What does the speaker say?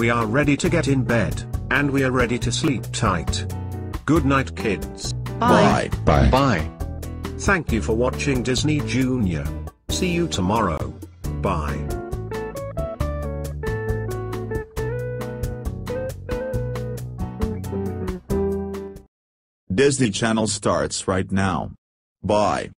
We are ready to get in bed, and we are ready to sleep tight. Good night kids. Bye. Bye. Bye. Thank you for watching Disney Junior. See you tomorrow. Bye. Disney Channel starts right now. Bye.